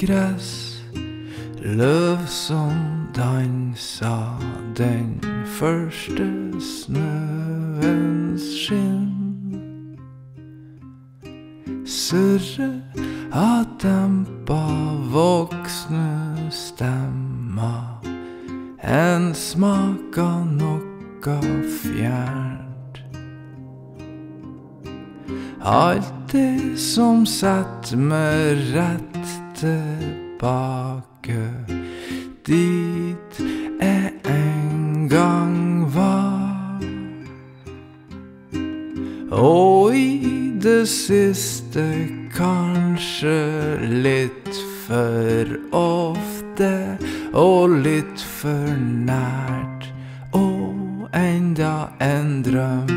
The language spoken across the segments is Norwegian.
gress, løv som dansa den første snøens skinn. Surre av dempa voksne stemmer, en smak av noe fjernt. Alt det som setter meg rett tilbake dit jeg en gang var. Og i det siste kanskje litt for ofte og litt for nært. Og enda en drøm,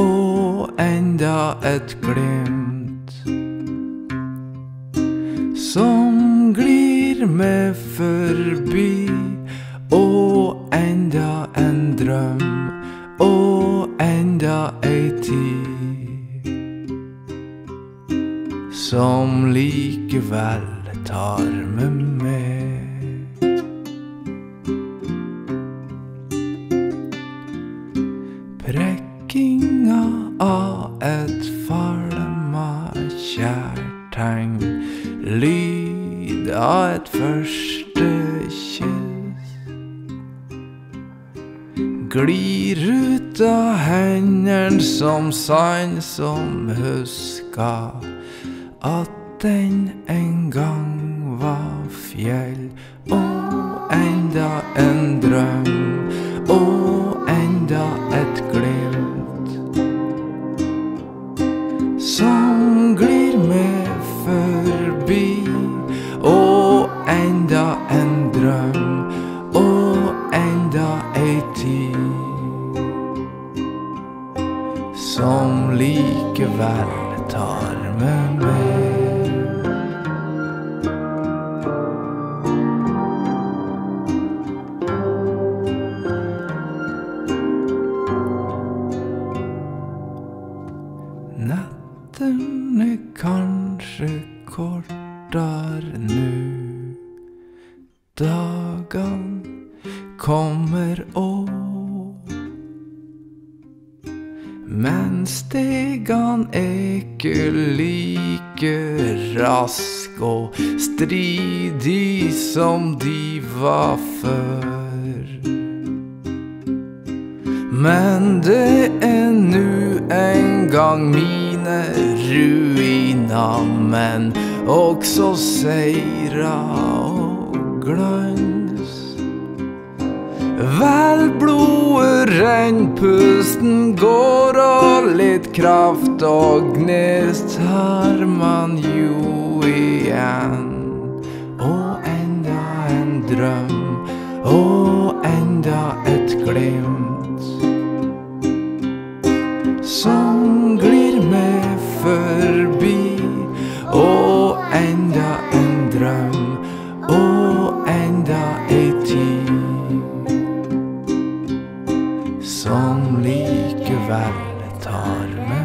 og enda et glimt. Som glir meg forbi, og enda en drøm, og enda ei tid. Som likevel tar med meg. Prekkinga av et falma kjærtegn. Lyd av et første kyss. Glir ut av hendene som sand som huska at den en gang var fjell. Og enda en drøm, Som likevel tar med meg. Natten er kanskje kortere nu. Dagene kommer òg. Men stegene er ikke like rask og stridig som de var før. Men det er nu en gang mine ruiner, men også seira og glans. Vel, blodet renn, pusten går, kraft og gnist har man jo igjen. Og enda en drøm, og enda et glimt. Som tar med